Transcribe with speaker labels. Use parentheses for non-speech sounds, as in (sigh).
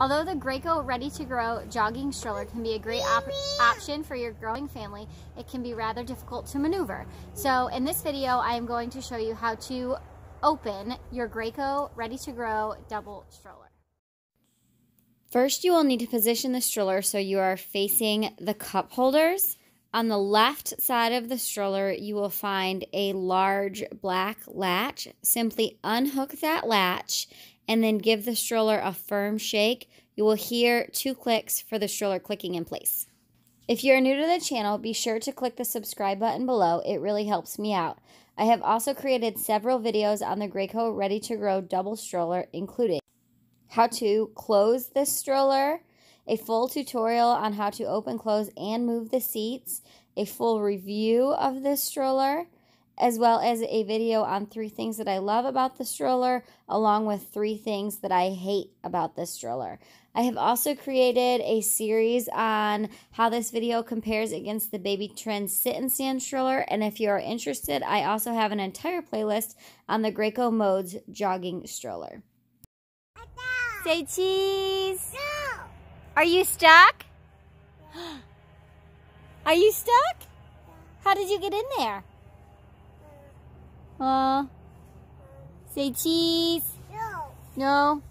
Speaker 1: Although the Graco Ready to Grow jogging stroller can be a great op option for your growing family, it can be rather difficult to maneuver. So in this video, I am going to show you how to open your Graco Ready to Grow double stroller. First, you will need to position the stroller so you are facing the cup holders. On the left side of the stroller, you will find a large black latch. Simply unhook that latch and then give the stroller a firm shake. You will hear two clicks for the stroller clicking in place. If you're new to the channel, be sure to click the subscribe button below. It really helps me out. I have also created several videos on the Graco Ready to Grow double stroller, including how to close this stroller, a full tutorial on how to open, close, and move the seats, a full review of this stroller, as well as a video on three things that I love about the stroller, along with three things that I hate about this stroller. I have also created a series on how this video compares against the Baby Trend Sit and Stand stroller, and if you are interested, I also have an entire playlist on the Graco Modes jogging stroller. Say cheese! No. Are you stuck? (gasps) Are you stuck? How did you get in there? Uh, say cheese.
Speaker 2: No.
Speaker 1: No?